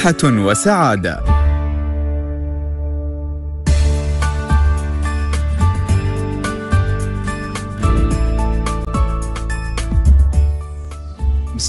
صحة وسعادة.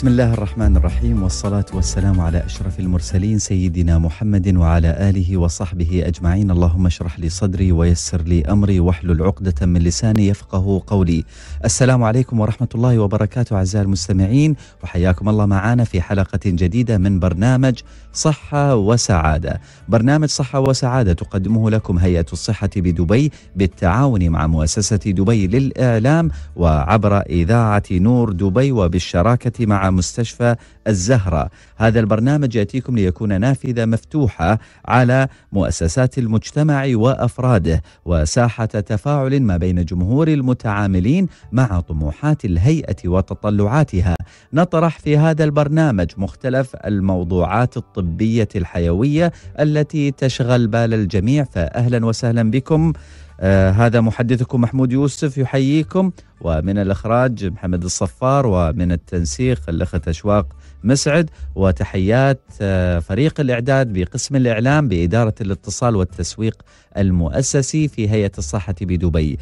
بسم الله الرحمن الرحيم والصلاة والسلام على أشرف المرسلين سيدنا محمد وعلى آله وصحبه أجمعين. اللهم اشرح لي صدري ويسر لي أمري واحلل عقدة من لساني يفقه قولي. السلام عليكم ورحمة الله وبركاته أعزائي المستمعين وحياكم الله معنا في حلقة جديدة من برنامج صحة وسعادة. برنامج صحة وسعادة تقدمه لكم هيئة الصحة بدبي بالتعاون مع مؤسسة دبي للإعلام وعبر إذاعة نور دبي وبالشراكة مع مستشفى الزهرة. هذا البرنامج يأتيكم ليكون نافذة مفتوحة على مؤسسات المجتمع وأفراده وساحة تفاعل ما بين جمهور المتعاملين مع طموحات الهيئة وتطلعاتها. نطرح في هذا البرنامج مختلف الموضوعات الطبية الحيوية التي تشغل بال الجميع. فأهلا وسهلا بكم. آه هذا محدثكم محمود يوسف يحييكم ومن الإخراج محمد الصفار ومن التنسيق الأخت أشواق مسعد وتحيات آه فريق الإعداد بقسم الإعلام بإدارة الاتصال والتسويق المؤسسي في هيئة الصحة بدبي.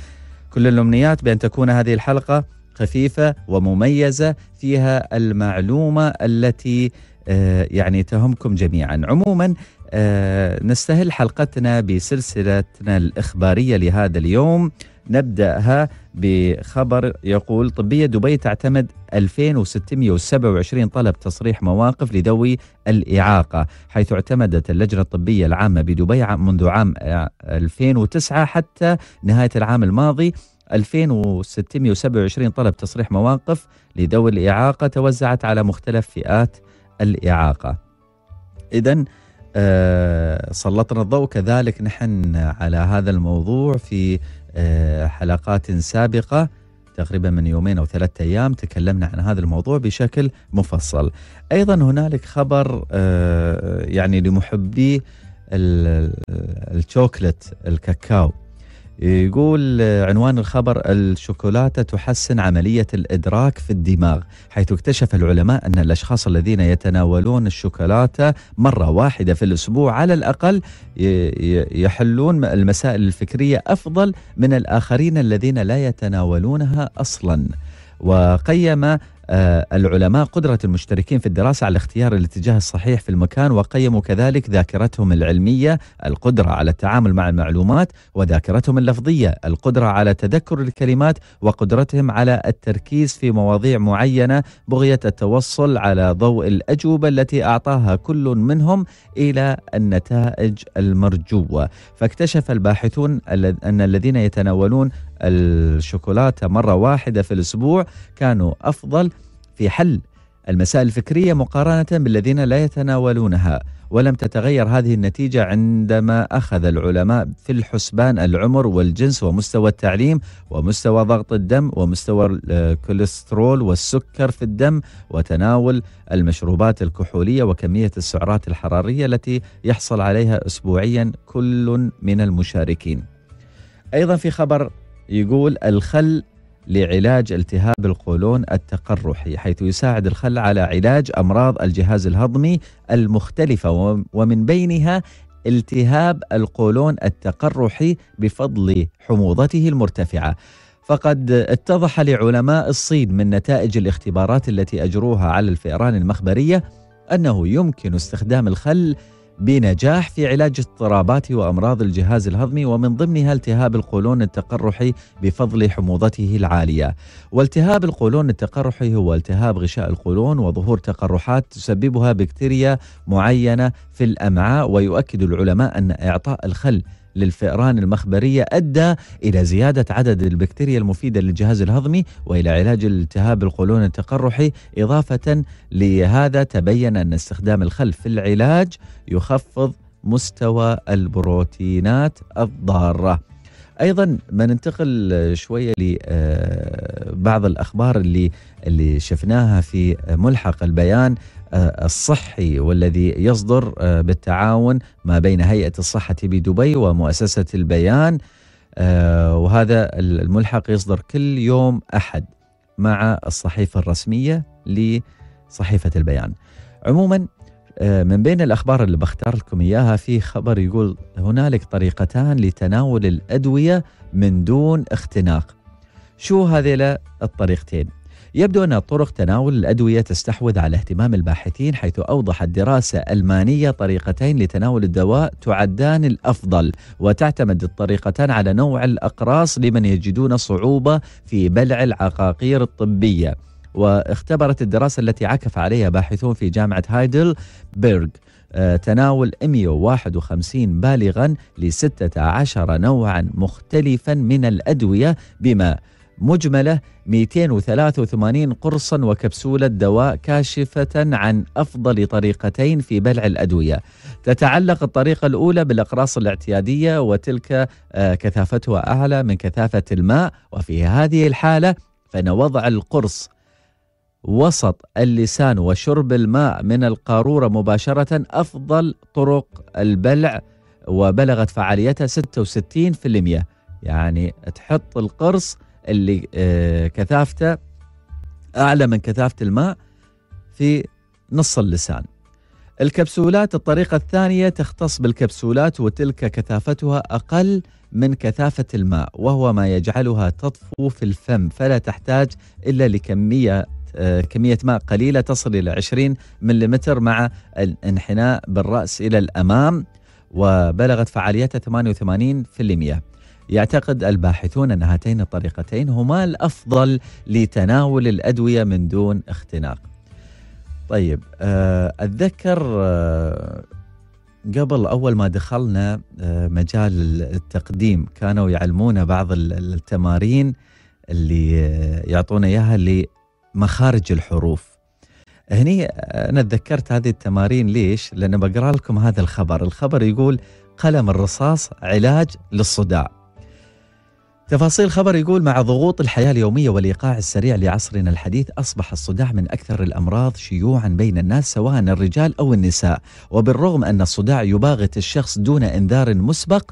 كل الأمنيات بأن تكون هذه الحلقة خفيفة ومميزة فيها المعلومة التي آه يعني تهمكم جميعا. عموما نستهل حلقتنا بسلسلتنا الإخبارية لهذا اليوم. نبدأها بخبر يقول طبية دبي تعتمد 2627 طلب تصريح مواقف لذوي الإعاقة حيث اعتمدت اللجنة الطبية العامة بدبي منذ عام 2009 حتى نهاية العام الماضي. 2627 طلب تصريح مواقف لذوي الإعاقة توزعت على مختلف فئات الإعاقة. إذا آه سلطنا الضوء. كذلك نحن على هذا الموضوع في آه حلقات سابقة تقريبا من يومين أو ثلاثة أيام تكلمنا عن هذا الموضوع بشكل مفصل. أيضا هنالك خبر آه يعني لمحبي الشوكلت الكاكاو. يقول عنوان الخبر الشوكولاتة تحسن عملية الإدراك في الدماغ حيث اكتشف العلماء أن الأشخاص الذين يتناولون الشوكولاتة مرة واحدة في الأسبوع على الأقل يحلون المسائل الفكرية أفضل من الآخرين الذين لا يتناولونها أصلا. وقيم العلماء قدرة المشتركين في الدراسة على اختيار الاتجاه الصحيح في المكان وقيموا كذلك ذاكرتهم العلمية القدرة على التعامل مع المعلومات وذاكرتهم اللفظية القدرة على تذكر الكلمات وقدرتهم على التركيز في مواضيع معينة بغية التوصل على ضوء الأجوبة التي أعطاها كل منهم إلى النتائج المرجوة. فاكتشف الباحثون أن الذين يتناولون الشوكولاتة مرة واحدة في الأسبوع كانوا أفضل في حل المسائل الفكرية مقارنة بالذين لا يتناولونها ولم تتغير هذه النتيجة عندما أخذ العلماء في الحسبان العمر والجنس ومستوى التعليم ومستوى ضغط الدم ومستوى الكوليسترول والسكر في الدم وتناول المشروبات الكحولية وكمية السعرات الحرارية التي يحصل عليها أسبوعيا كل من المشاركين. أيضا في خبر يقول الخل لعلاج التهاب القولون التقرحي حيث يساعد الخل على علاج أمراض الجهاز الهضمي المختلفة ومن بينها التهاب القولون التقرحي بفضل حموضته المرتفعة. فقد اتضح لعلماء الصين من نتائج الاختبارات التي أجروها على الفئران المخبرية أنه يمكن استخدام الخل بنجاح في علاج اضطرابات وأمراض الجهاز الهضمي ومن ضمنها التهاب القولون التقرحي بفضل حموضته العالية. والتهاب القولون التقرحي هو التهاب غشاء القولون وظهور تقرحات تسببها بكتيريا معينة في الأمعاء ويؤكد العلماء أن إعطاء الخل للفئران المخبرية أدى إلى زيادة عدد البكتيريا المفيدة للجهاز الهضمي وإلى علاج التهاب القولون التقرحي إضافة لهذا تبين أن استخدام الخل في العلاج يخفض مستوى البروتينات الضارة. أيضا ما ننتقل شوية لبعض الأخبار اللي اللي شفناها في ملحق البيان الصحي والذي يصدر بالتعاون ما بين هيئة الصحة بدبي ومؤسسة البيان وهذا الملحق يصدر كل يوم أحد مع الصحيفة الرسمية لصحيفة البيان. عموما آه، من بين الأخبار اللي بختار لكم إياها في خبر يقول هنالك طريقتان لتناول الأدوية من دون اختناق شو هذه الطريقتين؟ يبدو أن طرق تناول الأدوية تستحوذ على اهتمام الباحثين حيث أوضحت دراسة ألمانية طريقتين لتناول الدواء تعدان الأفضل وتعتمد الطريقتان على نوع الأقراص لمن يجدون صعوبة في بلع العقاقير الطبية. واختبرت الدراسة التي عكف عليها باحثون في جامعة هايدل بيرغ آه، تناول 151 بالغا ل 16 نوعا مختلفا من الأدوية بما مجملة 283 قرصا وكبسولة دواء كاشفة عن أفضل طريقتين في بلع الأدوية. تتعلق الطريقة الأولى بالأقراص الاعتيادية وتلك آه، كثافتها أعلى من كثافة الماء. وفي هذه الحالة فإن وضع القرص وسط اللسان وشرب الماء من القارورة مباشرة أفضل طرق البلع وبلغت فعاليتها 66% يعني تحط القرص اللي آه، كثافته أعلى من كثافة الماء في نص اللسان. الكبسولات الطريقة الثانية تختص بالكبسولات وتلك كثافتها أقل من كثافة الماء وهو ما يجعلها تطفو في الفم فلا تحتاج إلا لكمية آه، كمية ماء قليلة تصل إلى 20 ملم مع الانحناء بالرأس إلى الأمام وبلغت فعاليتها 88% يعتقد الباحثون أن هاتين الطريقتين هما الأفضل لتناول الأدوية من دون اختناق. طيب أه أتذكر أه قبل أول ما دخلنا أه مجال التقديم كانوا يعلمونا بعض التمارين اللي آه، يعطونا إياها لمخارج الحروف. هني أنا تذكرت هذه التمارين ليش؟ لأن بقرأ لكم هذا الخبر. الخبر يقول قلم الرصاص علاج للصداع. تفاصيل الخبر يقول مع ضغوط الحياة اليومية والإيقاع السريع لعصرنا الحديث أصبح الصداع من أكثر الأمراض شيوعا بين الناس سواء الرجال أو النساء. وبالرغم أن الصداع يباغت الشخص دون إنذار مسبق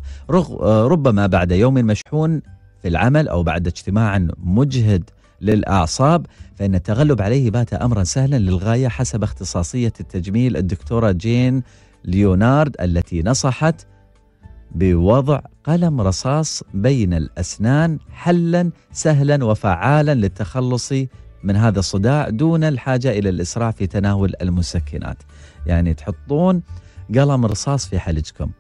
ربما بعد يوم مشحون في العمل أو بعد اجتماع مجهد للأعصاب فإن التغلب عليه بات أمرا سهلا للغاية حسب اختصاصية التجميل الدكتورة جين ليونارد التي نصحت بوضع قلم رصاص بين الأسنان حلا سهلا وفعالا للتخلص من هذا الصداع دون الحاجة إلى الاسراع في تناول المسكنات. يعني تحطون قلم رصاص في حلجكم.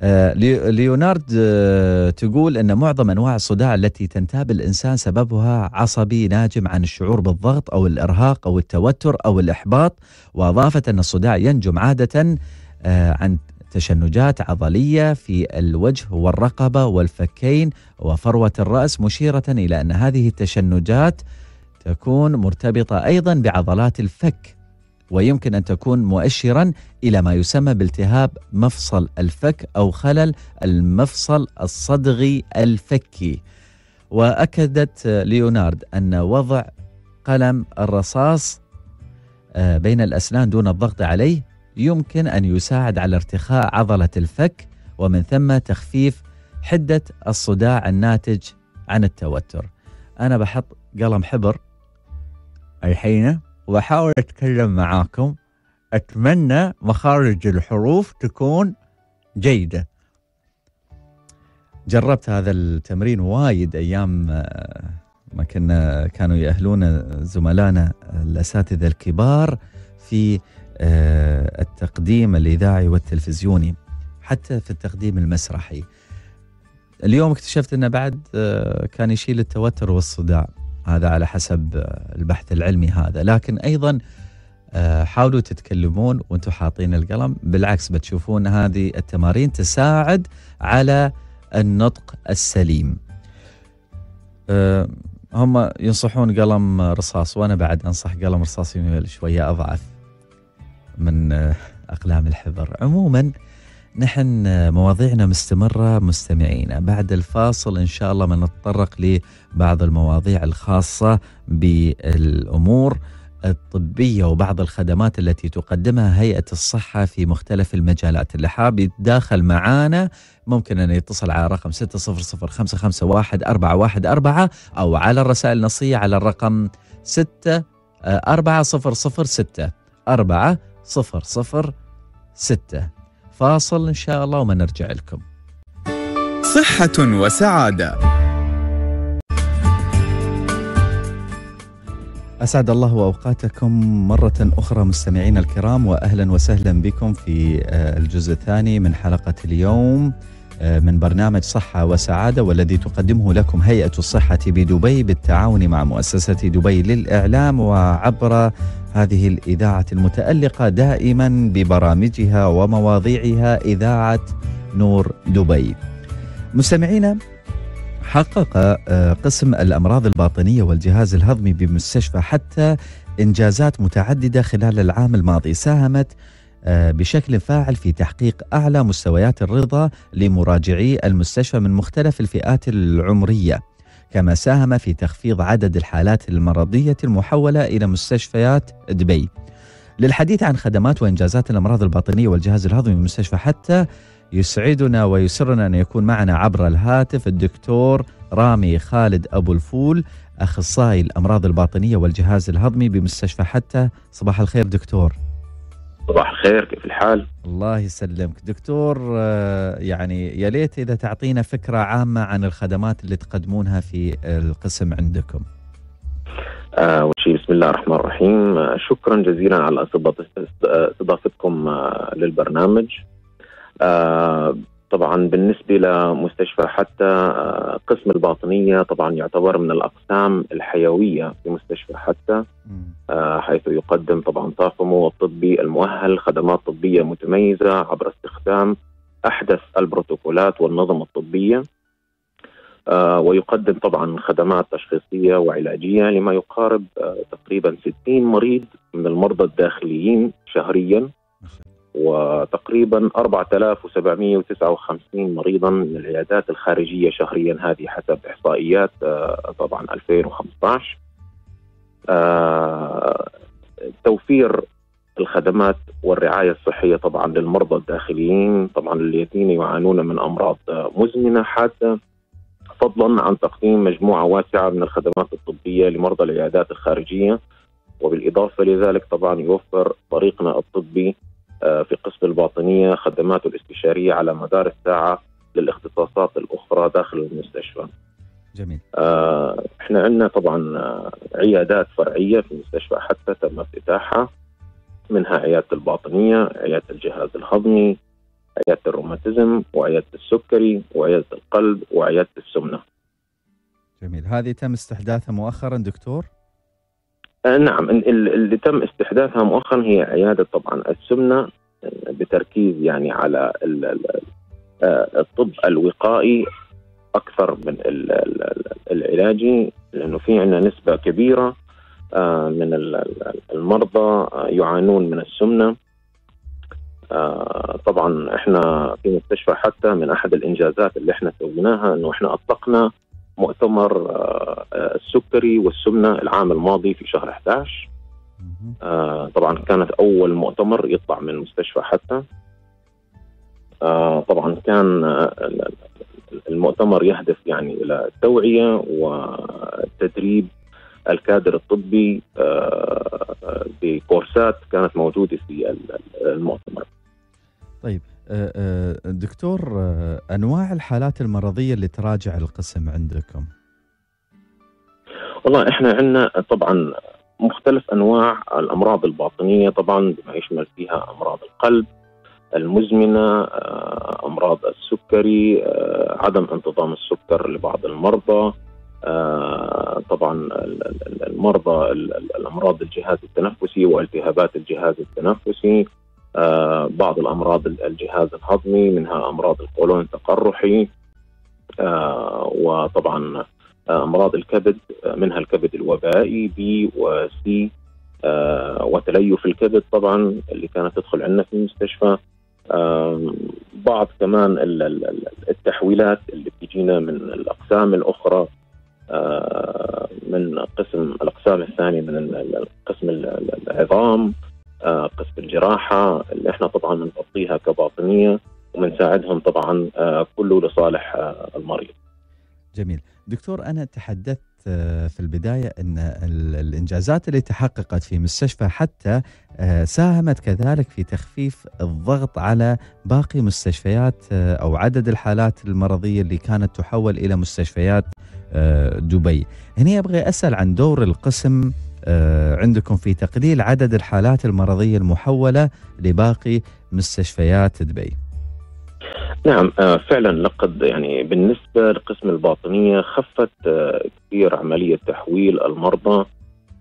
آه ليونارد آه تقول إن معظم أنواع الصداع التي تنتاب الانسان سببها عصبي ناجم عن الشعور بالضغط أو الإرهاق أو التوتر أو الإحباط وأضافت إن الصداع ينجم عادة آه عن تشنجات عضلية في الوجه والرقبة والفكين وفروة الرأس مشيرة إلى أن هذه التشنجات تكون مرتبطة أيضا بعضلات الفك ويمكن أن تكون مؤشرا إلى ما يسمى بالتهاب مفصل الفك أو خلل المفصل الصدغي الفكي. وأكدت ليونارد أن وضع قلم الرصاص آه، بين الأسنان دون الضغط عليه يمكن أن يساعد على ارتخاء عضلة الفك ومن ثم تخفيف حدة الصداع الناتج عن التوتر. أنا بحط قلم حبر الحين وبحاول أتكلم معاكم. أتمنى مخارج الحروف تكون جيدة. جربت هذا التمرين وايد أيام آه، ما كنا كانوا يأهلون زملائنا الأساتذة الكبار في التقديم الإذاعي والتلفزيوني حتى في التقديم المسرحي. اليوم اكتشفت أنه بعد آه، كان يشيل التوتر والصداع. هذا على حسب آه، البحث العلمي هذا. لكن أيضا حاولوا تتكلمون وأنتم حاطين القلم. بالعكس بتشوفون هذه التمارين تساعد على النطق السليم. هم ينصحون قلم رصاص. وأنا بعد أنصح قلم رصاص شوية أضعف. من آه، أقلام الحبر عموما نحن آه، مواضيعنا مستمرة مستمعينا بعد الفاصل إن شاء الله بنتطرق لبعض المواضيع الخاصة بالأمور الطبية وبعض الخدمات التي تقدمها هيئة الصحة في مختلف المجالات. اللي حاب يتداخل معانا ممكن أن يتصل على رقم 600 أو على الرسائل النصية على الرقم 6 4006 4 صفر صفر ستة فاصل إن شاء الله وما نرجع لكم. صحة وسعادة. أسعد الله أوقاتكم مرة أخرى مستمعينا الكرام وأهلا وسهلا بكم في آه، الجزء الثاني من حلقة اليوم. من برنامج صحة وسعادة والذي تقدمه لكم هيئة الصحة بدبي بالتعاون مع مؤسسة دبي للإعلام وعبر هذه الإذاعة المتألقة دائما ببرامجها ومواضيعها إذاعة نور دبي. مستمعينا حقق آه، قسم الأمراض الباطنية والجهاز الهضمي بمستشفى حتى إنجازات متعددة خلال العام الماضي. ساهمت آه، بشكل فاعل في تحقيق أعلى مستويات الرضا لمراجعي المستشفى من مختلف الفئات العمرية كما ساهم في تخفيض عدد الحالات المرضية المحولة إلى مستشفيات دبي. للحديث عن خدمات وإنجازات الأمراض الباطنية والجهاز الهضمي بمستشفى حتى يسعدنا ويسرنا أن يكون معنا عبر الهاتف الدكتور رامي خالد أبو الفول أخصائي الأمراض الباطنية والجهاز الهضمي بمستشفى حتى. صباح الخير دكتور. صباح الخير كيف الحال؟ الله يسلمك. دكتور آه، يعني يا ليت إذا تعطينا فكرة عامة عن الخدمات اللي تقدمونها في القسم عندكم. آه، أول شيء بسم الله الرحمن الرحيم. آه، شكرا جزيلا على استضافتكم للبرنامج. طبعا بالنسبة لمستشفى حتى آه، قسم الباطنية طبعا يعتبر من الأقسام الحيوية في مستشفى حتى آه، حيث يقدم طبعا طاقمه الطبي المؤهل خدمات طبية متميزة عبر استخدام أحدث البروتوكولات والنظم الطبية ويقدم طبعا خدمات تشخيصية وعلاجية لما يقارب تقريبا 60 مريض من المرضى الداخليين شهريا. وتقريبا 4759 مريضا من العيادات الخارجية شهريا هذه حسب إحصائيات آه، طبعا 2015 آه، توفير الخدمات والرعاية الصحية طبعا للمرضى الداخليين طبعا الذين يعانون من أمراض مزمنة حادة فضلا عن تقديم مجموعة واسعة من الخدمات الطبية لمرضى العيادات الخارجية. وبالإضافة لذلك طبعا يوفر طريقنا الطبي آه، في قسم الباطنية خدماته الاستشارية على مدار الساعة للاختصاصات الأخرى داخل المستشفى. جميل. آه إحنا عندنا طبعا آه، عيادات فرعية في المستشفى حتى تم افتتاحها منها عيادة الباطنية عيادة الجهاز الهضمي عيادة الروماتيزم وعيادة السكري وعيادة القلب وعيادة السمنة. جميل. هذه تم استحداثها مؤخرا دكتور؟ آه، نعم اللي تم استحداثها مؤخرا هي عيادة طبعا السمنة بتركيز يعني على آه، الطب الوقائي أكثر من العلاجي لأنه في عندنا نسبة كبيرة آه، من المرضى يعانون من السمنة. طبعا إحنا في مستشفى حتى من أحد الإنجازات اللي إحنا سويناها إنه إحنا أطلقنا مؤتمر آه، آه، السكري والسمنة العام الماضي في شهر 11 آه، طبعا كانت أول مؤتمر يطلع من مستشفى حتى. طبعا كان المؤتمر يهدف يعني إلى التوعية وتدريب الكادر الطبي بكورسات كانت موجودة في المؤتمر. طيب آه، آه، دكتور آه، أنواع الحالات المرضية اللي تراجع القسم عندكم؟ والله إحنا عندنا طبعا مختلف أنواع الأمراض الباطنية طبعا بما يشمل فيها أمراض القلب المزمنة أمراض السكري عدم انتظام السكر لبعض المرضى طبعا المرضى الأمراض الجهاز التنفسي والتهابات الجهاز التنفسي. بعض الأمراض الجهاز الهضمي منها أمراض القولون التقرحي آه، وطبعا آه، أمراض الكبد منها الكبد الوبائي بي وسي وتليف الكبد طبعا اللي كانت تدخل عندنا في المستشفى. بعض كمان التحويلات اللي بتجينا من الأقسام الأخرى من قسم الأقسام الثانية من قسم العظام آه، قسم الجراحة اللي إحنا طبعا بنغطيها كباطنية وبنساعدهم طبعا آه، كله لصالح آه، المريض. جميل، دكتور أنا تحدثت آه، في البداية إن ال- الإنجازات اللي تحققت في مستشفى حتى آه، ساهمت كذلك في تخفيف الضغط على باقي مستشفيات آه، أو عدد الحالات المرضية اللي كانت تحول إلى مستشفيات آه، دبي. هنا أبغى أسأل عن دور القسم آه، عندكم في تقليل عدد الحالات المرضية المحولة لباقي مستشفيات دبي. نعم آه، فعلا لقد يعني بالنسبة لقسم الباطنية خفت آه، كثير عملية تحويل المرضى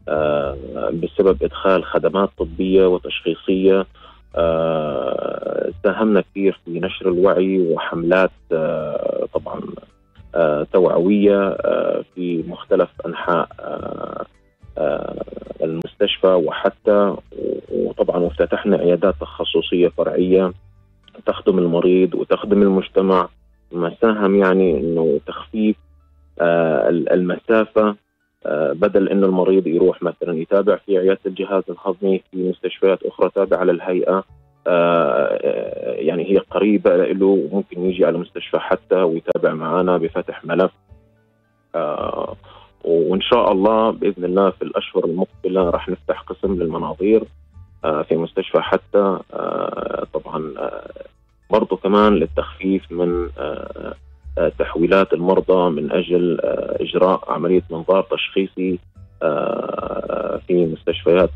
آه، بسبب إدخال خدمات طبية وتشخيصية آه، ساهمنا كثير في نشر الوعي وحملات آه، طبعا آه، توعوية آه، في مختلف أنحاء آه، آه، المستشفى وحتى وطبعا وافتتحنا عيادات تخصصية فرعية تخدم المريض وتخدم المجتمع. ما ساهم يعني إنه تخفيف آه، المسافة آه، بدل إنه المريض يروح مثلا يتابع في عيادة الجهاز الهضمي في مستشفيات أخرى تابعة للهيئة آه، يعني هي قريبة له وممكن يجي على المستشفى حتى ويتابع معنا بفتح ملف. آه، وإن شاء الله بإذن الله في الأشهر المقبلة راح نفتح قسم للمناظير آه، في مستشفى حتى آه، طبعا آه، برضو كمان للتخفيف من تحويلات المرضى من أجل إجراء عملية منظار تشخيصي في مستشفيات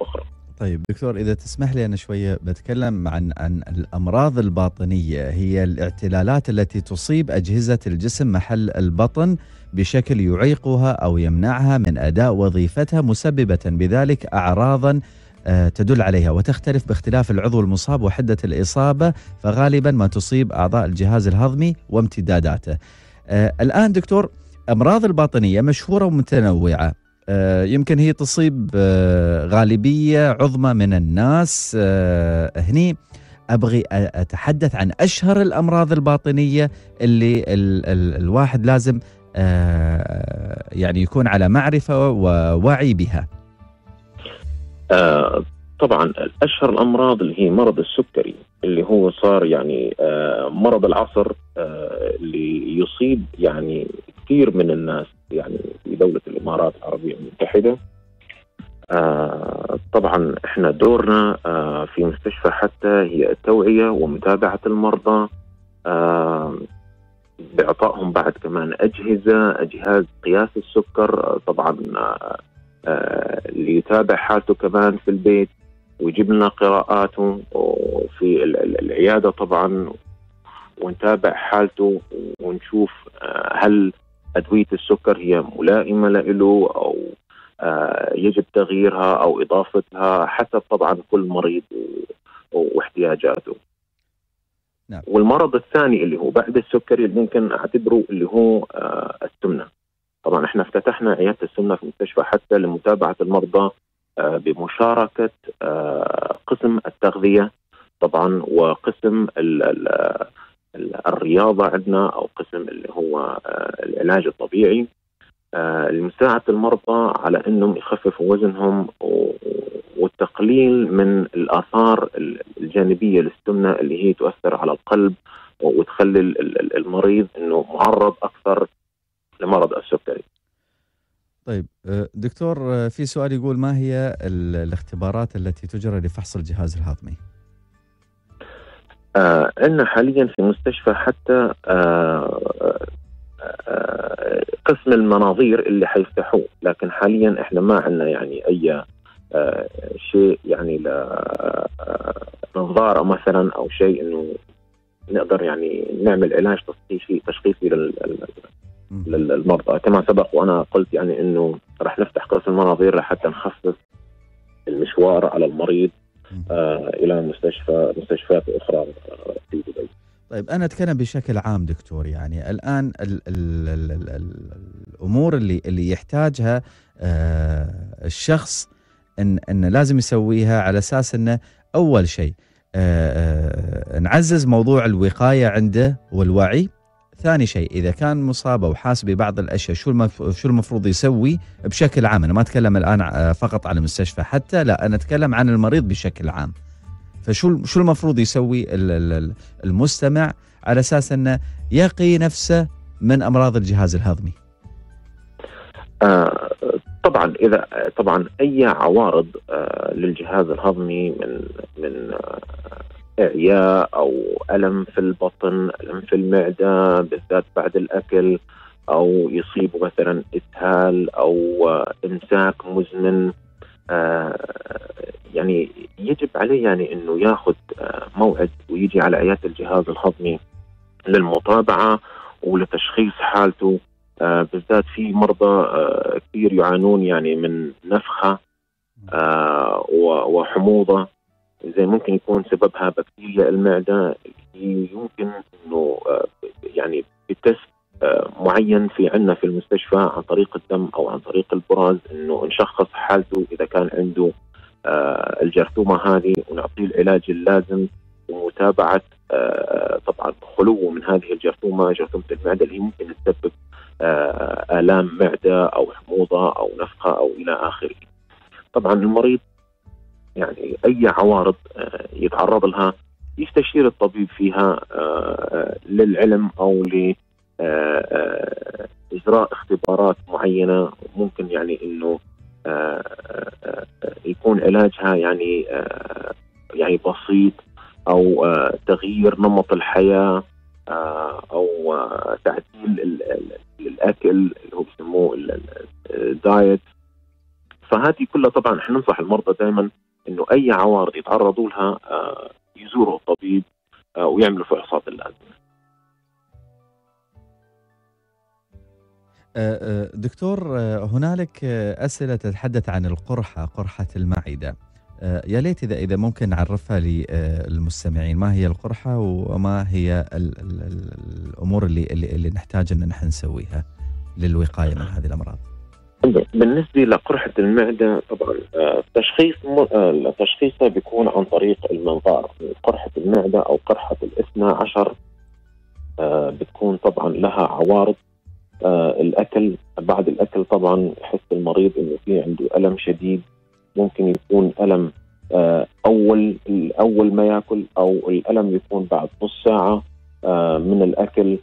أخرى. طيب دكتور إذا تسمح لي أنا شوية بتكلم عن عن الأمراض الباطنية. هي الاعتلالات التي تصيب أجهزة الجسم محل البطن بشكل يعيقها أو يمنعها من أداء وظيفتها مسببة بذلك اعراضا آه، تدل عليها. وتختلف باختلاف العضو المصاب وحدة الإصابة فغالبا ما تصيب أعضاء الجهاز الهضمي وامتداداته. آه، الآن دكتور أمراض الباطنية مشهورة ومتنوعة. يمكن هي تصيب آه، غالبية عظمى من الناس آه، هني أبغي أتحدث عن أشهر الأمراض الباطنية اللي ال ال الواحد لازم آه، يعني يكون على معرفة ووعي بها. آه، طبعا اشهر الأمراض اللي هي مرض السكري اللي هو صار يعني آه، مرض العصر آه، اللي يصيب يعني كثير من الناس يعني في دولة الإمارات العربية المتحدة. آه، طبعا إحنا دورنا آه، في مستشفى حتى هي التوعية ومتابعة المرضى آه، بإعطائهم بعد كمان أجهزة جهاز قياس السكر آه، طبعا آه، آه، اللي يتابع حالته كمان في البيت ويجيب لنا قراءاته وفي ال- ال- العيادة طبعا ونتابع حالته ونشوف هل أدوية السكر هي ملائمة له أو آه، يجب تغييرها أو إضافتها حسب طبعا كل مريض واحتياجاته. نعم. والمرض الثاني اللي هو بعد السكري اللي ممكن أعتبره اللي هو آه، السمنة. طبعا إحنا افتتحنا عيادة السمنة في المستشفى حتى لمتابعة المرضى آه، بمشاركة قسم التغذية طبعا وقسم ال ال الرياضة عندنا أو قسم اللي هو آه، العلاج الطبيعي آه، لمساعدة المرضى على إنهم يخففوا وزنهم والتقليل من الآثار الجانبية للسمنة اللي هي تؤثر على القلب وتخلي ال- ال- المريض إنه معرض أكثر لمرض السكري. طيب آه، دكتور في سؤال يقول ما هي ال- الاختبارات التي تجرى لفحص الجهاز الهضمي؟ آه عندنا حاليا في مستشفى حتى آه آه قسم المناظير اللي حيفتحوه. لكن حاليا إحنا ما عندنا يعني أي آه شيء يعني ل آه، نظارة مثلا أو شيء إنه نقدر يعني نعمل علاج تشخيصي تشخيصي لل- للمرضى. كما سبق وأنا قلت يعني إنه راح نفتح قسم المناظير لحتى نخفف المشوار على المريض. إلى مستشفى مستشفيات أخرى آه، في دبي. طيب أنا أتكلم بشكل عام دكتور يعني الآن ال ال ال ال ال الأمور اللي اللي يحتاجها آه الشخص ان إن لازم يسويها على أساس إنه أول شيء آه آه نعزز موضوع الوقاية عنده والوعي ثاني شيء إذا كان مصاب أو حاس ببعض الأشياء شو المف... شو المفروض يسوي؟ بشكل عام أنا ما أتكلم الآن آه، فقط على المستشفى حتى لا أنا أتكلم عن المريض بشكل عام. فشو شو المفروض يسوي ال- ال- ال- المستمع على أساس انه يقي نفسه من أمراض الجهاز الهضمي؟ آه طبعا إذا طبعا أي عوارض آه للجهاز الهضمي من من إعياء أو ألم في البطن، ألم في المعدة بالذات بعد الأكل أو يصيبه مثلا اسهال أو آه إمساك مزمن. آه يعني يجب عليه يعني إنه ياخذ آه موعد ويجي على عياده الجهاز الهضمي للمتابعة ولتشخيص حالته. آه بالذات في مرضى كثير يعانون يعني من نفخة وحموضة. زي ممكن يكون سببها بكتيريا المعده يمكن إنه آه يعني بتست آه معين في عندنا في المستشفى عن طريق الدم أو عن طريق البراز إنه نشخص حالته إذا كان عنده آه الجرثومة هذه ونعطيه العلاج اللازم ومتابعة طبعا خلوه من هذه الجرثومة جرثومة المعدة اللي ممكن تسبب آلام معدة أو حموضة أو نفخه أو إلى آخره. طبعا المريض يعني أي عوارض آه يتعرض لها يستشير الطبيب فيها آه للعلم أو ل إجراء اختبارات معينة. ممكن يعني إنه يكون علاجها يعني يعني بسيط أو تغيير نمط الحياة أو تعديل الأكل اللي هو بيسموه الدايت فهذه كلها طبعا إحنا ننصح المرضى دائما إنه أي عوارض يتعرضوا لها يزوروا الطبيب ويعملوا فحوصات اللازمه. دكتور هنالك أسئلة تتحدث عن القرحة قرحة المعدة يا ليت إذا إذا ممكن نعرفها للمستمعين ما هي القرحة وما هي ال ال ال الأمور اللي اللي, اللي نحتاج إن نحن نسويها للوقاية من هذه الأمراض. بالنسبة لقرحة المعدة طبعا تشخيص تشخيصها بيكون عن طريق المنظار. قرحة المعدة أو قرحة الاثنى عشر بتكون طبعا لها عوارض. الأكل بعد الأكل طبعا يحس المريض إنه في عنده ألم شديد. ممكن يكون ألم أول أول ما يأكل أو الألم يكون بعد نص ساعة من الأكل.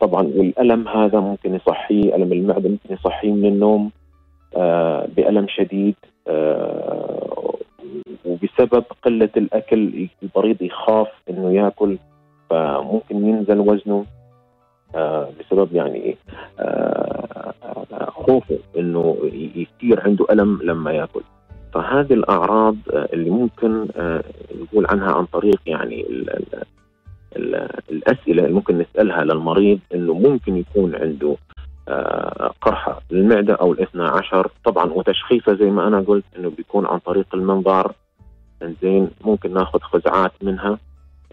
طبعا والالم هذا ممكن يصحيه ألم المعدة ممكن يصحيه من النوم بألم شديد وبسبب قلة الأكل المريض يخاف إنه يأكل فممكن ينزل وزنه بسبب يعني خوفه إنه يصير عنده ألم لما يأكل. فهذه الأعراض اللي ممكن نقول عنها عن طريق يعني الأسئلة اللي ممكن نسألها للمريض إنه ممكن يكون عنده قرحة للمعدة أو الاثنى عشر. طبعا وتشخيصه زي ما أنا قلت إنه بيكون عن طريق المنظار. زين ممكن ناخذ خزعات منها.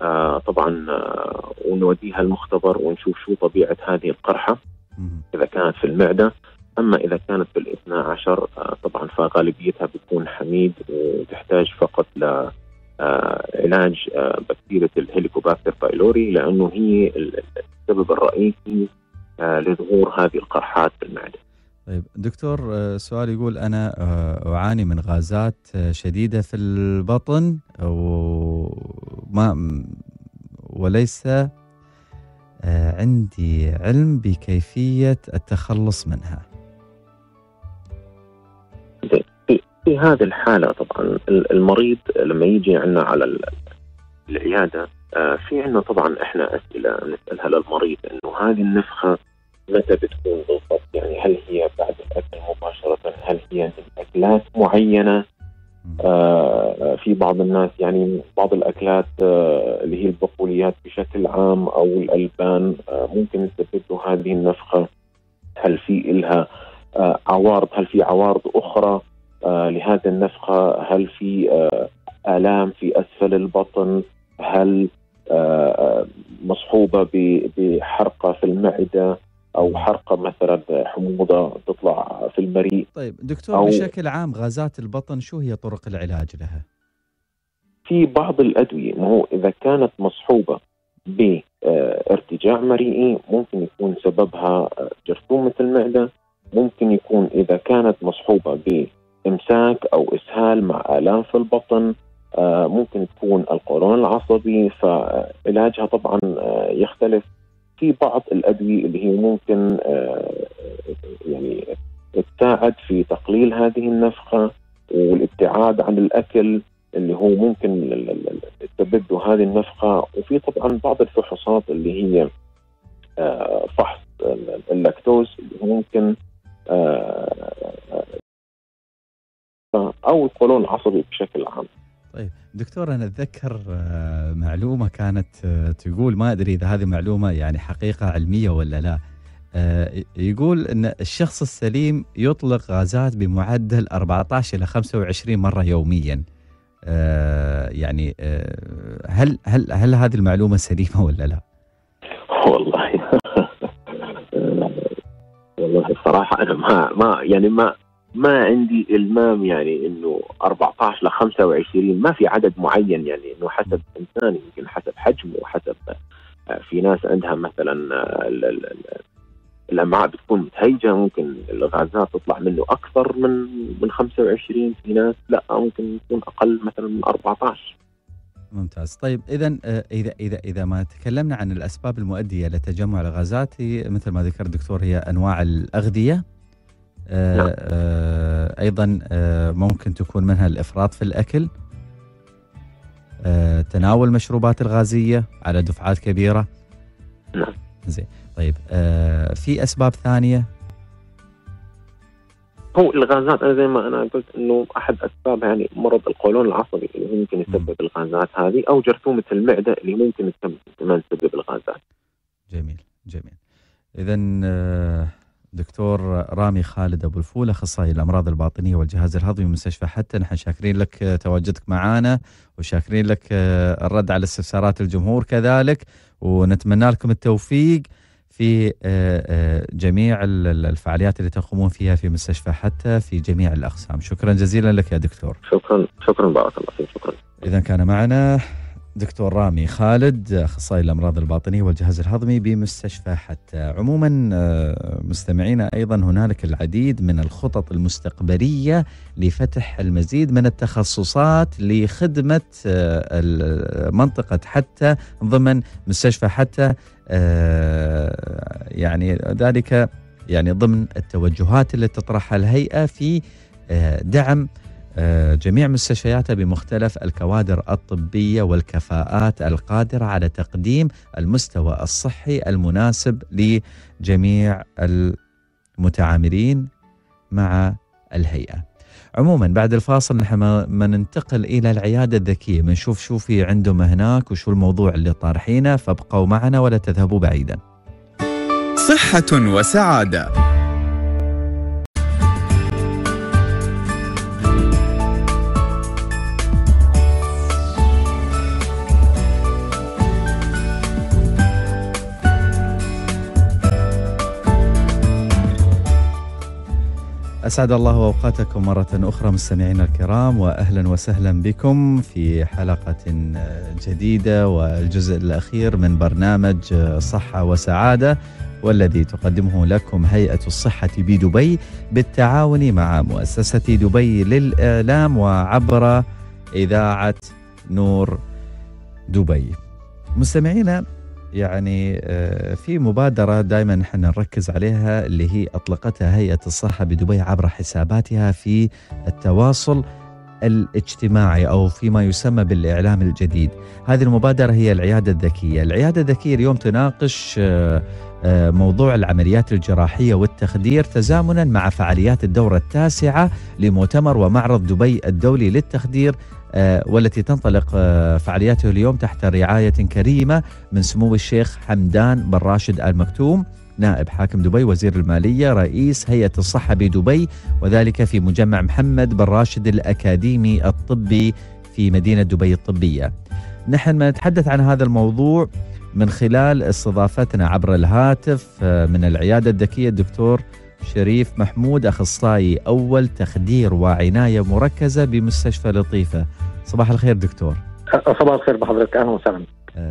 آه طبعا آه ونوديها المختبر ونشوف شو طبيعة هذه القرحة. إذا كانت في المعدة. أما إذا كانت في الاثنى عشر آه طبعا فغالبيتها بتكون حميد وتحتاج فقط ل علاج بكتيريا ال Helicobacter pylori لأنه هي السبب الرئيسي لظهور هذه القرحات في المعده. طيب دكتور سؤال يقول أنا أعاني من غازات شديدة في البطن وما وليس عندي علم بكيفية التخلص منها. في, هذه الحالة طبعا المريض لما يجي عندنا على العيادة في عندنا طبعا إحنا أسئلة نسألها للمريض إنه هذه النفخة متى بتكون بالضبط؟ يعني هل هي بعد الأكل مباشرة؟ هل هي من أكلات معينة؟ آه في بعض الناس يعني بعض الأكلات آه اللي هي البقوليات بشكل عام أو الألبان آه ممكن تسبب له هذه النفخة هل في لها آه عوارض هل في عوارض أخرى آه لهذه النفخة هل في آه آلام في أسفل البطن؟ هل آه مصحوبة بحرقة في المعدة؟ أو حرقة مثلا حموضة تطلع في المريء؟ طيب دكتور بشكل عام غازات البطن شو هي طرق العلاج لها؟ في بعض الأدوية ما هو إذا كانت مصحوبة بارتجاع مريئي ممكن يكون سببها جرثومة المعدة ممكن يكون إذا كانت مصحوبة بامساك أو إسهال مع الام في البطن ممكن تكون القولون العصبي فعلاجها طبعا يختلف. في بعض الأدوية اللي هي ممكن يعني تساعد في تقليل هذه النفخة والابتعاد عن الأكل اللي هو ممكن له هذه النفخة. وفي طبعا بعض الفحوصات اللي هي فحص اللاكتوز اللي ممكن أو القولون العصبي بشكل عام. طيب دكتور أنا أتذكر آه، معلومة كانت آه، تقول ما أدري إذا هذه معلومة يعني حقيقة علمية ولا لا. آه، يقول إن الشخص السليم يطلق غازات بمعدل 14 إلى 25 مرة يوميا. يعني هل هل هل هذه المعلومة سليمة ولا لا؟ والله والله الصراحة أنا ما ما يعني ما ما عندي إلمام يعني إنه 14 ل 25 ما في عدد معين يعني إنه حسب إنسان يمكن حسب حجمه وحسب آه، في ناس عندها مثلا آه، الأمعاء بتكون متهيجة ممكن الغازات تطلع منه أكثر من من 25 في ناس لا ممكن يكون أقل مثلا من 14 ممتاز. طيب اذا آه، إذا إذا إذا ما تكلمنا عن الأسباب المؤدية لتجمع الغازات مثل ما ذكر الدكتور هي أنواع الأغذية. آه، نعم. آه، أيضا آه، ممكن تكون منها الإفراط في الأكل تناول المشروبات الغازية على دفعات كبيرة نعم زين طيب في أسباب ثانية هو الغازات أنا زي ما أنا قلت إنه أحد أسباب يعني مرض القولون العصبي اللي ممكن يسبب الغازات هذه أو جرثومة المعدة اللي ممكن كمان تسبب الغازات. جميل جميل. اذا دكتور رامي خالد أبو الفول أخصائي الأمراض الباطنية والجهاز الهضمي مستشفى حتى. نحن شاكرين لك تواجدك معنا وشاكرين لك الرد على استفسارات الجمهور كذلك ونتمنى لكم التوفيق في جميع الفعاليات اللي تقومون فيها في مستشفى حتى في جميع الأقسام. شكرا جزيلا لك يا دكتور. شكرا شكرا بارك الله فيك شكرا. اذا كان معنا دكتور رامي خالد أخصائي الأمراض الباطنية والجهاز الهضمي بمستشفى حتى. عموما آه، مستمعينا أيضا هنالك العديد من الخطط المستقبلية لفتح المزيد من التخصصات لخدمة آه، منطقه حتى ضمن مستشفى حتى آه، يعني ذلك يعني ضمن التوجهات التي تطرحها الهيئة في دعم جميع مستشفياتها بمختلف الكوادر الطبية والكفاءات القادرة على تقديم المستوى الصحي المناسب لجميع المتعاملين مع الهيئة. عموما بعد الفاصل نحن ما ننتقل إلى العيادة الذكية بنشوف شو في عندهم هناك وشو الموضوع اللي طارحينه فابقوا معنا ولا تذهبوا بعيدا. صحة وسعادة أسعد الله أوقاتكم مرة أخرى مستمعينا الكرام وأهلا وسهلا بكم في حلقة جديدة والجزء الأخير من برنامج صحة وسعادة والذي تقدمه لكم هيئة الصحة بدبي بالتعاون مع مؤسسة دبي للإعلام وعبر إذاعة نور دبي. مستمعينا يعني آه، في مبادرة دائما نحن نركز عليها اللي هي أطلقتها هيئة الصحة بدبي عبر حساباتها في التواصل الاجتماعي أو فيما يسمى بالإعلام الجديد. هذه المبادرة هي العيادة الذكية. العيادة الذكية اليوم تناقش آه، آه، موضوع العمليات الجراحية والتخدير تزامنا مع فعاليات الدورة التاسعة لمؤتمر ومعرض دبي الدولي للتخدير آه، والتي تنطلق فعالياته اليوم تحت رعاية كريمة من سمو الشيخ حمدان بن راشد آل مكتوم. نائب حاكم دبي وزير المالية رئيس هيئة الصحة بدبي وذلك في مجمع محمد بن راشد الأكاديمي الطبي في مدينة دبي الطبية. نحن نتحدث عن هذا الموضوع من خلال استضافتنا عبر الهاتف آه، من العيادة الذكية الدكتور شريف محمود أخصائي أول تخدير وعناية مركزة بمستشفى لطيفة. صباح الخير دكتور. صباح الخير بحضرتك أهلا وسهلا.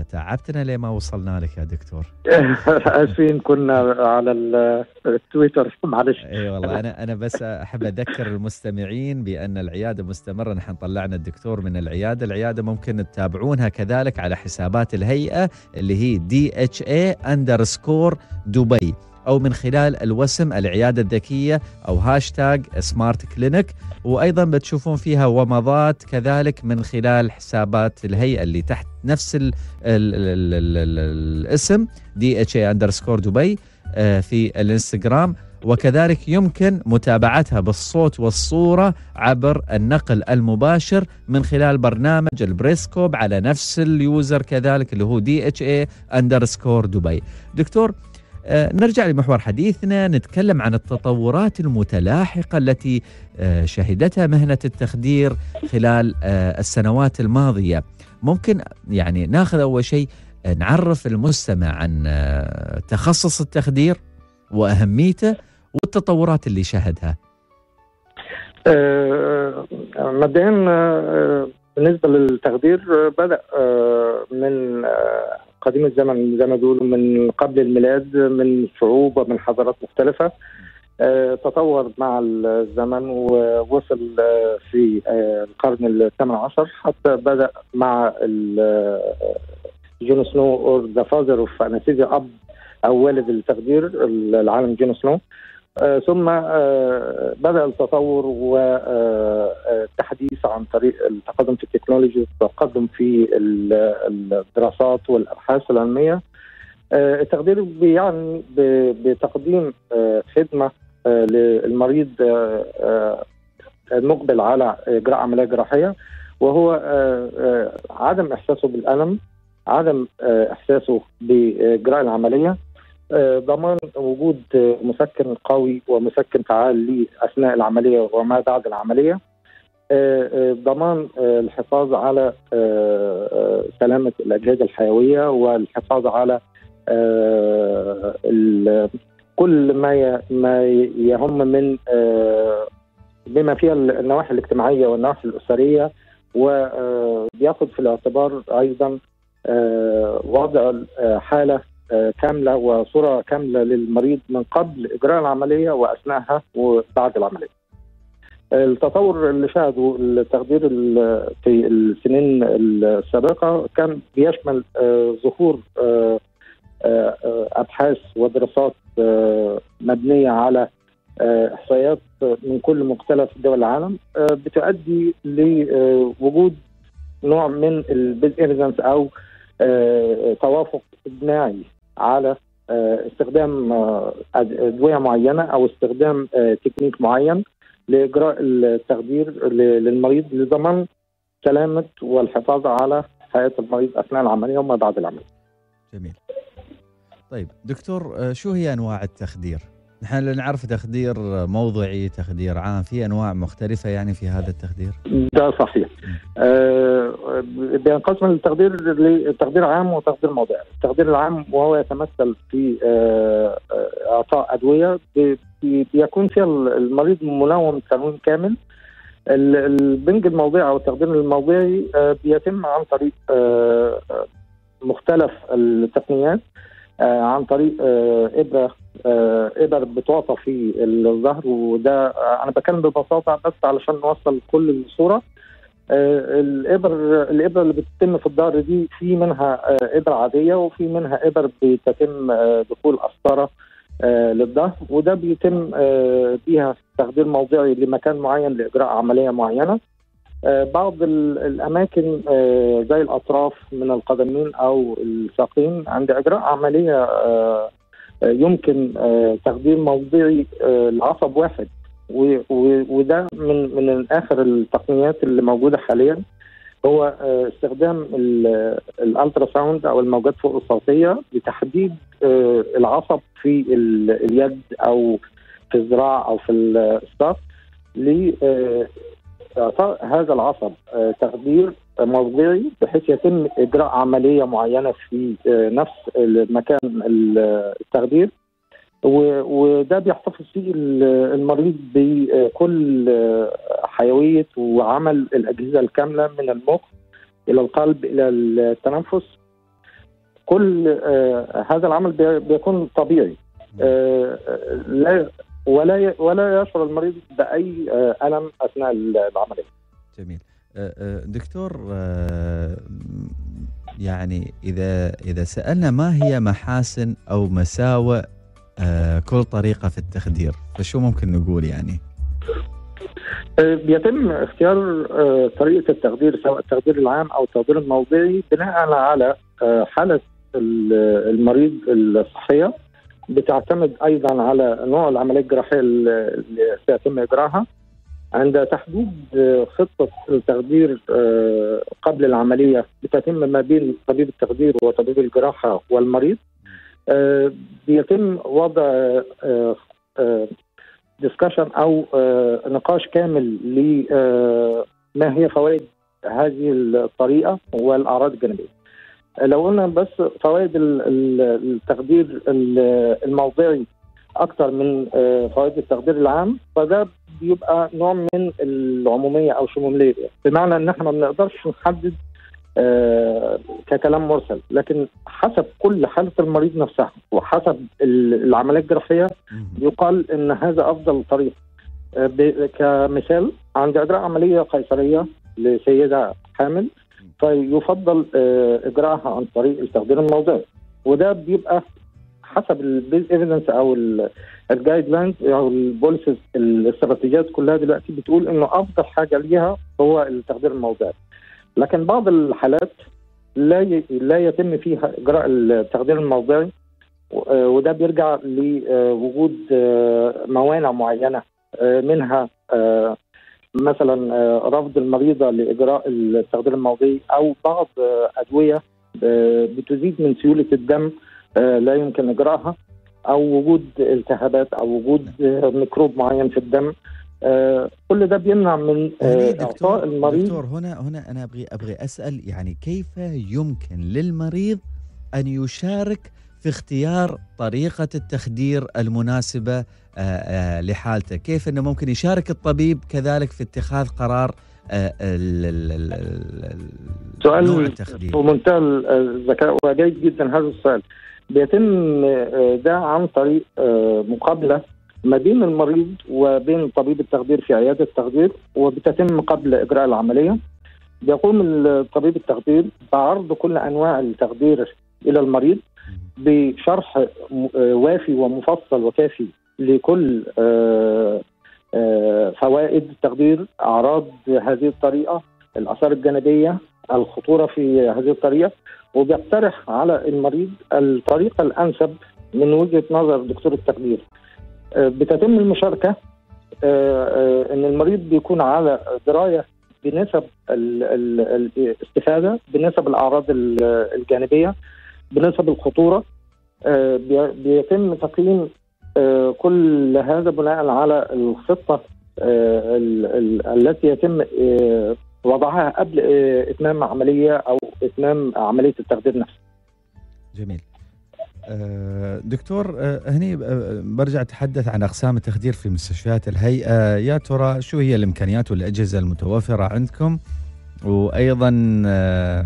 تعبتنا ليه ما وصلنا لك يا دكتور؟ اسفين كنا على ال- التويتر. معلش. إي والله أنا أنا بس أحب أذكر المستمعين بأن العيادة مستمرة. نحن طلعنا الدكتور من العيادة. العيادة ممكن تتابعونها كذلك على حسابات الهيئة اللي هي DHA underscore دبي أو من خلال الوسم العيادة الذكية أو hashtag smart clinic وأيضا بتشوفون فيها ومضات كذلك من خلال حسابات الهيئة اللي تحت نفس ال ال ال ال ال الاسم DHA underscore دبي في الإنستغرام. وكذلك يمكن متابعتها بالصوت والصورة عبر النقل المباشر من خلال برنامج البريسكوب على نفس ال user كذلك اللي هو DHA اندرسكور دبي دكتور نرجع لمحور حديثنا نتكلم عن التطورات المتلاحقة التي آه، شهدتها مهنة التخدير خلال آه، السنوات الماضية. ممكن يعني ناخذ أول شيء آه، نعرف المستمع عن آه، تخصص التخدير وأهميته والتطورات اللي شهدها. آه، مبدئيا آه، بالنسبة للتخدير آه، بدأ آه، من آه، قديم الزمن زي ما بيقولوا من قبل الميلاد من شعوب ومن حضارات مختلفة. آه، تطور مع الزمن ووصل آه، في آه، القرن الثامن عشر. حتى بدأ مع جون سنو or the father of أب أو والد التخدير العالم جون سنو. ثم آه، بدأ التطور والتحديث عن طريق التقدم في التكنولوجي والتقدم في ال- الدراسات والأبحاث العلمية. آه، التخدير بيعني بتقديم آه، خدمة آه، للمريض آه، آه، المقبل على إجراء عملية جراحية وهو آه، آه، عدم إحساسه بالألم عدم آه، إحساسه بإجراء العملية آه، ضمان وجود آه، مسكن قوي ومسكن فعال ليه اثناء العملية وما بعد العملية. آه، آه، ضمان آه، الحفاظ على آه، آه، سلامة الأجهزة الحيوية والحفاظ على آه، كل ما ما يهم من آه، بما فيها النواحي الاجتماعية والنواحي الأسرية وبياخذ في الاعتبار أيضا آه، وضع آه، حالة آه، كاملة وصورة كاملة للمريض من قبل إجراء العملية واثناءها وبعد العملية. التطور اللي شهده التخدير ال- في السنين السابقة كان بيشمل آه، ظهور آه، آه، أبحاث ودراسات مبنية على إحصائيات من كل مختلف دول العالم بتؤدي لوجود نوع من ال evidence أو آه، توافق إجماعي على آه، استخدام آه، أدوية معينة أو استخدام آه، تكنيك معين لإجراء التخدير للمريض لضمان سلامة والحفاظ على حياة المريض أثناء العملية وما بعد العملية. جميل طيب دكتور شو هي أنواع التخدير؟ نحن نعرف تخدير موضعي تخدير عام في أنواع مختلفة يعني في هذا التخدير ده صحيح. آه، بينقسم التخدير لتخدير عام وتخدير موضعي. التخدير العام وهو يتمثل في آه، آه، إعطاء أدوية بي- بي- بيكون فيها المريض منوم تنويم كامل. ال- البنج الموضعي أو التخدير الموضعي آه، بيتم عن طريق مختلف التقنيات عن طريق ابره إبر بتعطى في الظهر وده أنا بتكلم ببساطة بس علشان نوصل كل الصورة الابر الإبرة اللي بتتم في الظهر دي في منها آه، إبرة عادية وفي منها إبر بتتم آه، دخول قسطره آه، للظهر وده بيتم آه، بيها تخدير موضعي لمكان معين لإجراء عملية معينة. آه، بعض ال- الأماكن آه، زي الأطراف من القدمين أو الساقين عند إجراء عملية آه، آه، يمكن آه، تخدير موضعي آه، لعصب واحد. وده من من اخر التقنيات اللي موجودة حاليا. هو آه، استخدام ال- ال ultrasound أو الموجات فوق الصوتية لتحديد آه، العصب في ال- اليد أو في الذراع أو في الساق لاعطاء هذا العصب آه، تخدير موضعي بحيث يتم إجراء عملية معينة في آه، نفس المكان ال- التخدير وده بيحتفظ فيه ال- المريض بكل حيوية وعمل الأجهزة الكاملة من المخ إلى القلب إلى التنفس. كل آه، هذا العمل بي- بيكون طبيعي. آه، لا ولا ولا يشعر المريض بأي آه، ألم أثناء العملية جميل. دكتور يعني إذا إذا سألنا ما هي محاسن أو مساوئ كل طريقة في التخدير. فشو ممكن نقول يعني؟ آه، بيتم اختيار آه، طريقة التخدير سواء التخدير العام أو التخدير الموضعي بناء على آه، ال- المريض الصحية. بتعتمد أيضا على نوع العملية الجراحية اللي سيتم إجراءها. عند تحديد آه، خطة التخدير آه، قبل العملية بتتم ما بين طبيب التخدير وطبيب الجراحة والمريض. آه، بيتم وضع آه، آه، ديسكشن أو آه، نقاش كامل لما هي فوائد هذه الطريقة والأعراض الجانبية. آه، لو قلنا بس فوائد ال- ال- التخدير ال- الموضعي أكثر من آه، فوائد التخدير العام فده بيبقى نوع من العمومية أو شمولية بمعنى إن إحنا ما بنقدرش نحدد آه، ككلام مرسل. لكن حسب كل حاله المريض نفسها وحسب ال- العملية الجراحية يقال إن هذا أفضل طريق. آه، كمثال عند إجراء عملية قيصرية لسيدة حامل فيفضل آه، إجراءها عن طريق التخدير الموضعي وده بيبقى حسب ال based evidence أو ال guidelines أو ال policies الاستراتيجيات كلها دلوقتي بتقول إنه أفضل حاجة ليها هو التخدير الموضعي لكن بعض الحالات لا لا يتم فيها إجراء التخدير الموضعي وده بيرجع لوجود آه، موانع معينة آه، منها آه، مثلا رفض المريضة لإجراء التخدير الموضعي أو بعض أدوية بتزيد من سيولة الدم لا يمكن اجراءها أو وجود التهابات أو وجود ميكروب معين في الدم. كل ده بيمنع من آه، دكتور, إعطاء المريض. دكتور هنا هنا أنا أبغي أبغي أسأل يعني كيف يمكن للمريض أن يشارك في اختيار طريقة التخدير المناسبة آه، آه، لحالته، كيف إنه ممكن يشارك الطبيب كذلك في اتخاذ قرار آه، ال- ال- ال- ال- سؤال في منتهى الذكاء وجيد جدا هذا السؤال. بيتم آه، ده عن طريق آه، مقابلة ما بين المريض وبين طبيب التخدير في عيادة التخدير وبتتم قبل إجراء العملية. بيقوم طبيب التخدير بعرض كل أنواع التخدير إلى المريض بشرح وافي ومفصل وكافي لكل آه، آه، فوائد التخدير أعراض هذه الطريقة الآثار الجانبية الخطورة في هذه الطريقة. وبيقترح على المريض الطريقة الأنسب من وجهة نظر دكتور التخدير. بتتم المشاركة آه، آه، إن المريض بيكون على دراية بنسب ال- ال- الاستفادة بنسب الأعراض ال- الجانبية بنسب الخطورة آه، بي- بيتم تقييم كل هذا بناء على الخطة ال- ال- التي يتم وضعها قبل إتمام عملية أو إتمام عملية التخدير نفسه. جميل دكتور آه، هني آه، برجع أتحدث عن أقسام التخدير في مستشفيات الهيئة. يا ترى شو هي الإمكانيات والأجهزة المتوفرة عندكم؟ وأيضا آه،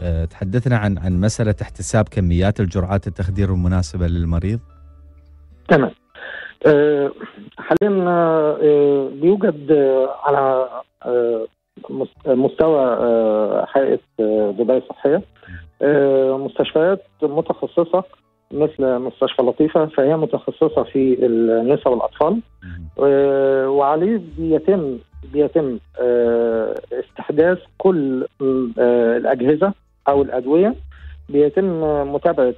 آه، تحدثنا عن عن مسألة احتساب كميات الجرعات التخدير المناسبة للمريض. تمام. آه، حاليا آه، بيوجد آه، على آه، مس- مستوى آه، آه، دبي الصحيه آه، مستشفيات متخصصة مثل مستشفى لطيفة فهي متخصصة في النساء والأطفال. آه، وعليه بيتم بيتم آه، استحداث كل آه، الأجهزة أو الأدوية. بيتم متابعة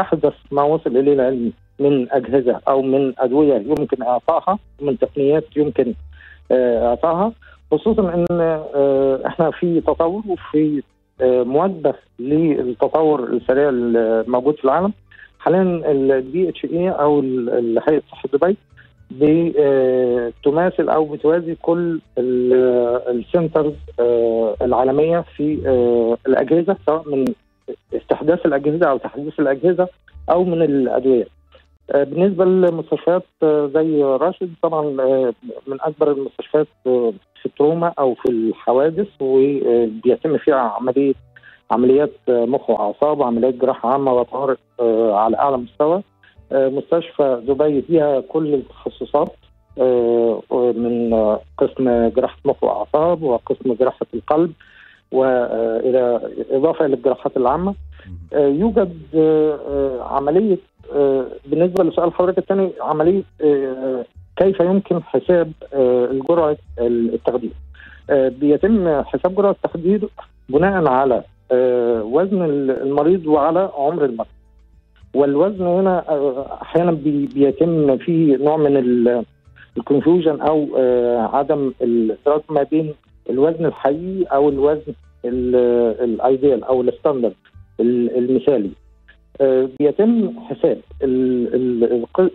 أحدث ما وصل إليه العلم من أجهزة أو من أدوية يمكن إعطائها من تقنيات يمكن إعطائها. خصوصا إن إحنا في تطور وفي آه، مواكبه للتطور السريع الموجود في العالم حاليا ال DHA أو ال- ال- هيئه صحه دبي بتماثل أو بتوازي كل ال- centers آه، العالمية في آه، الأجهزة سواء من استحداث الأجهزة أو تحديث الأجهزة أو من الأدوية. آه، بالنسبة للمستشفيات آه، زي راشد طبعا آه، من أكبر المستشفيات آه، في التروما أو في الحوادث وبيتم فيها عمليه عمليات مخ وأعصاب وعمليات جراحة عامة وطوارئ على أعلى مستوى. مستشفى دبي فيها كل التخصصات من قسم جراحة مخ وأعصاب وقسم جراحة القلب والى إضافة إلى الجراحات العامة. يوجد عملية بالنسبة لسؤال حضرتك الثاني عملية كيف يمكن حساب الجرعة التخدير؟ بيتم حساب جرعة التخدير بناء على وزن المريض وعلى عمر المريض. والوزن هنا أحيانا بيتم في نوع من الكونفوجن أو عدم الإدراك ما بين الوزن الحقيقي أو الوزن ال ideal أو ال standard المثالي. بيتم حساب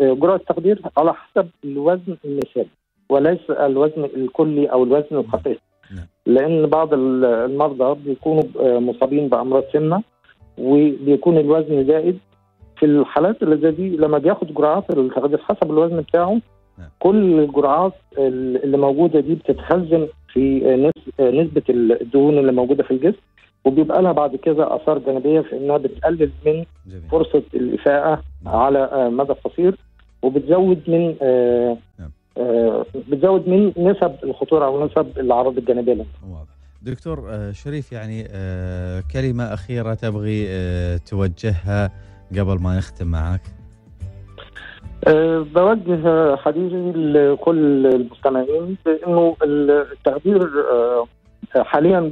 جرعه التخدير على حسب الوزن المثالي وليس الوزن الكلي أو الوزن الحقيقي لأن بعض المرضى بيكونوا مصابين بأمراض سمنة وبيكون الوزن زائد. في الحالات اللي زي دي لما بياخد جرعات التخدير حسب الوزن بتاعه كل الجرعات اللي موجودة دي بتتخزن في نسبة الدهون اللي موجودة في الجسم. وبيبقى لها بعد كده آثار جانبية في إنها بتقلل من جميل. فرصة الافاءه على مدى قصير وبتزود من آه آه بتزود من نسب الخطورة أو نسب الأعراض الجانبية لها. واضح. دكتور شريف يعني كلمة أخيرة تبغي توجهها قبل ما نختم معك؟ بوجه حديثي لكل المستمعين بأنه التخدير حاليا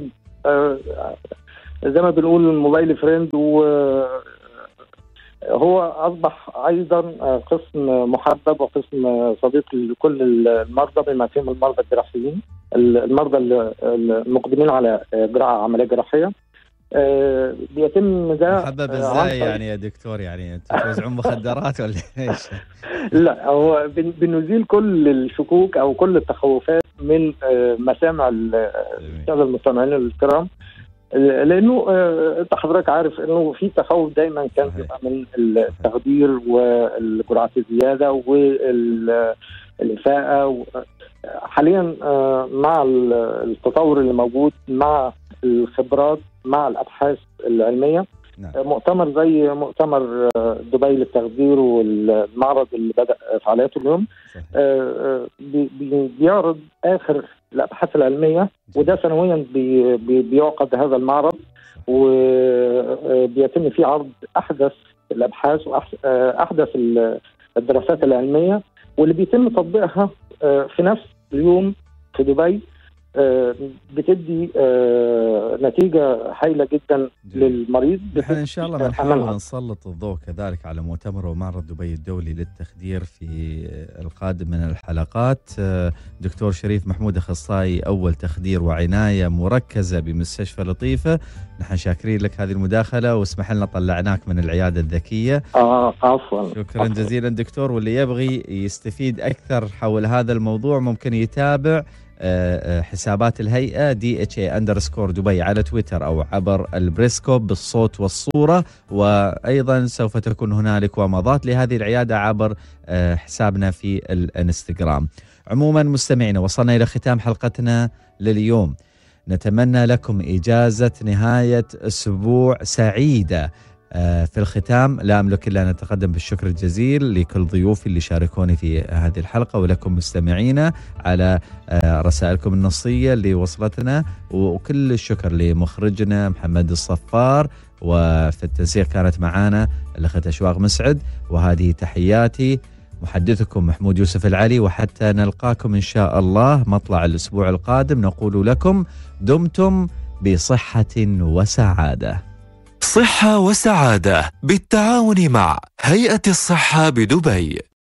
زي ما بنقول الموبايل فريند و هو أصبح أيضا قسم محبب وقسم صديق لكل المرضى بما فيهم المرضى الجراحيين المرضى المقدمين على جراحه عملية جراحية. آه بيتم ده محبب إزاي يعني يا دكتور؟ يعني توزعون مخدرات ولا إيش؟ لا هو بنزيل كل الشكوك أو كل التخوفات من آه مسامع الساده المستمعين الكرام. لأنه أنت آه حضرتك عارف إنه في تخوف دايما كان بيبقى من التخدير والجرعات الزيادة والافاءه حاليا مع التطور اللي موجود مع الخبرات مع الأبحاث العلمية نعم. مؤتمر زي مؤتمر دبي للتخدير والمعرض اللي بدأ فعالياته اليوم بيعرض آخر الابحاث العلمية وده سنويا بي بيعقد هذا المعرض وبيتم فيه عرض أحدث الأبحاث واحدث الدراسات العلمية واللي بيتم تطبيقها في نفس اليوم في دبي بتدي نتيجة هايلة جدا للمريض. إحنا إن شاء الله بنحاول نسلط الضوء كذلك على مؤتمر ومعرض دبي الدولي للتخدير في القادم من الحلقات. دكتور شريف محمود أخصائي أول تخدير وعناية مركزة بمستشفى لطيفة. نحن شاكرين لك هذه المداخلة واسمح لنا طلعناك من العيادة الذكية. آه عفوا. شكرا عفواً. جزيلا دكتور. واللي يبغي يستفيد أكثر حول هذا الموضوع ممكن يتابع حسابات الهيئة DHA underscore دبي على تويتر أو عبر البريسكوب بالصوت والصورة وأيضا سوف تكون هنالك ومضات لهذه العيادة عبر حسابنا في الانستغرام. عموما مستمعينا وصلنا إلى ختام حلقتنا لليوم. نتمنى لكم إجازة نهاية أسبوع سعيدة. في الختام لا أملك إلا أن أتقدم بالشكر الجزيل لكل ضيوفي اللي شاركوني في هذه الحلقة ولكم مستمعينا على رسائلكم النصية اللي وصلتنا وكل الشكر لمخرجنا محمد الصفار. وفي التنسيق كانت معانا الأخت أشواق مسعد. وهذه تحياتي محدثكم محمود يوسف العلي. وحتى نلقاكم إن شاء الله مطلع الأسبوع القادم. نقول لكم دمتم بصحة وسعادة. صحة وسعادة بالتعاون مع هيئة الصحة بدبي.